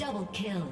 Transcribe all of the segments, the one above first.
Double kill.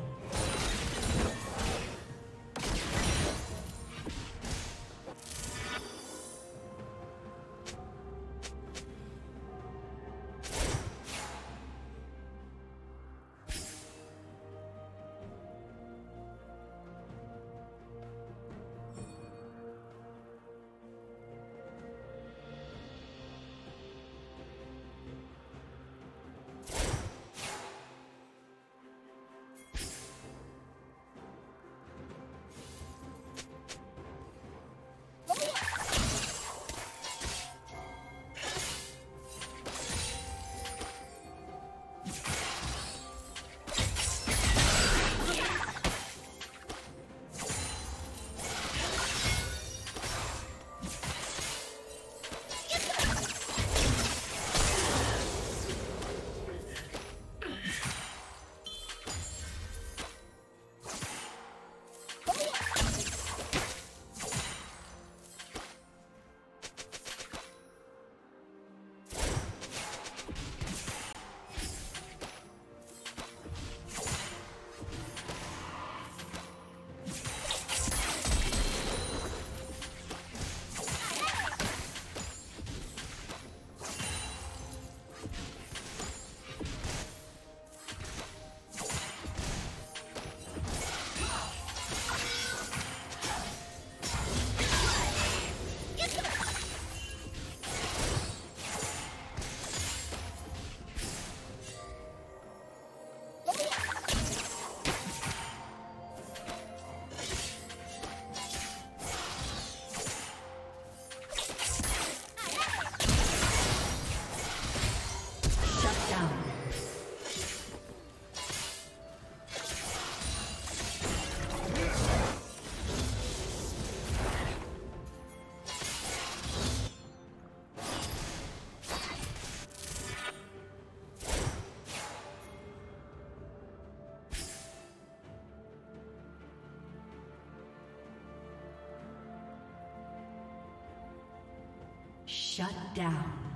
Shut down.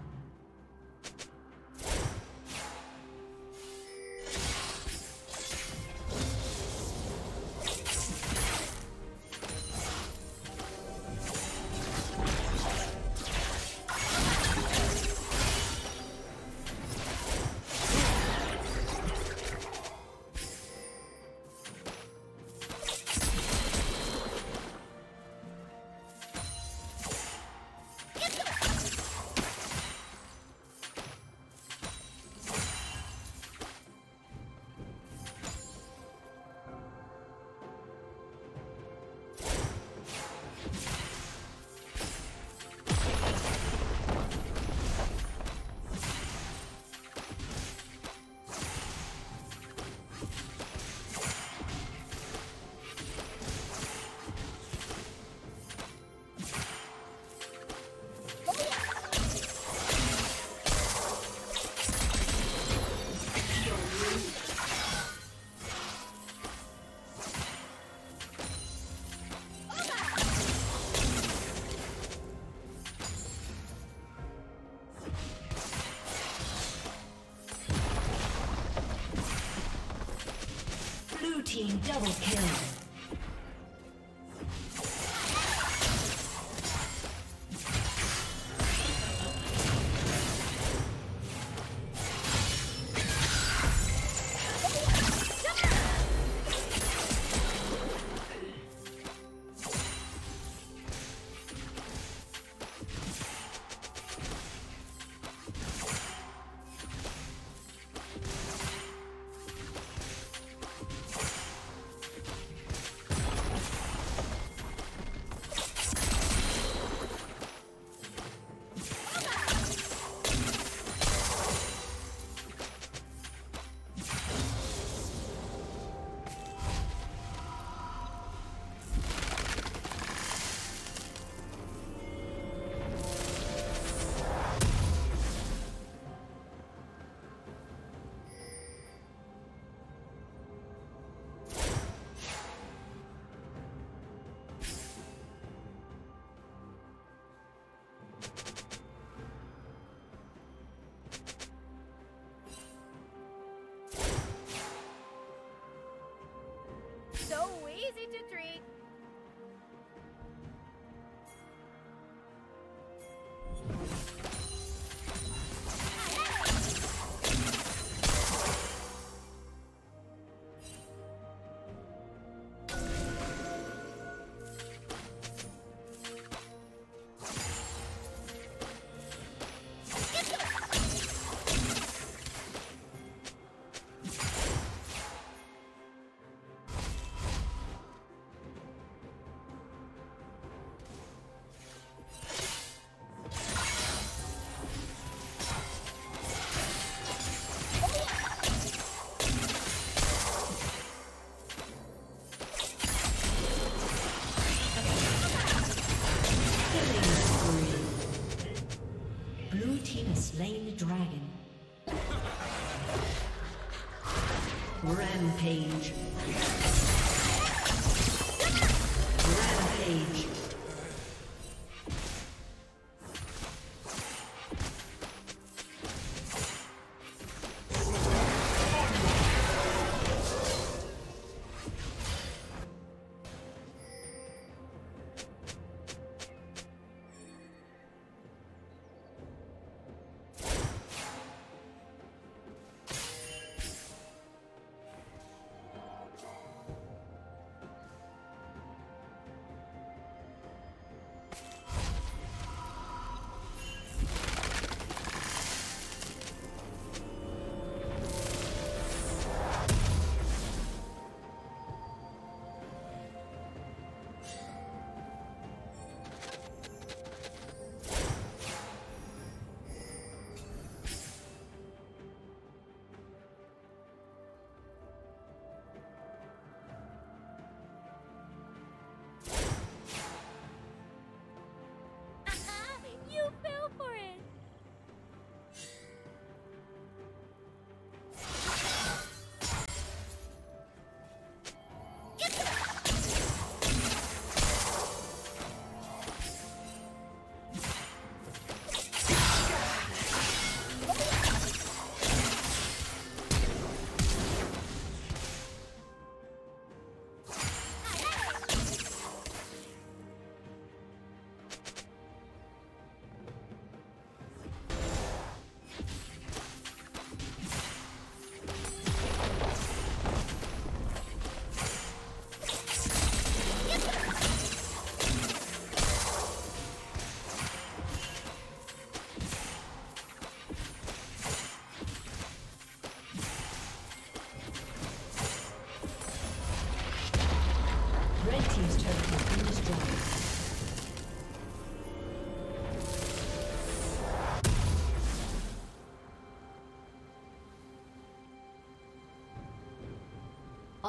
Double kill.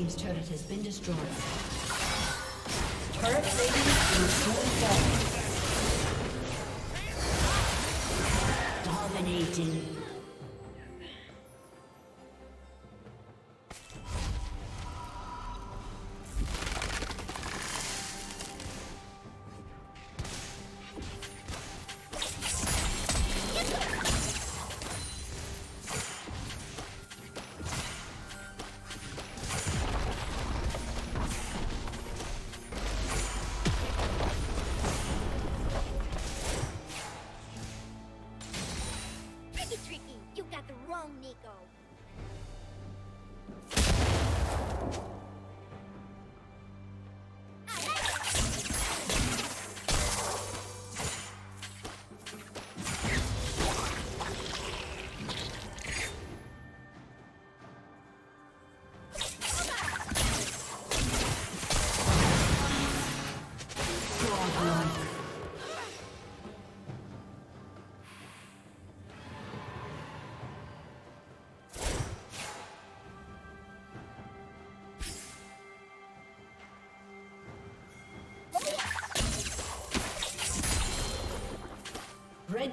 Team's turret has been destroyed. Turret plating will soon. Dominating.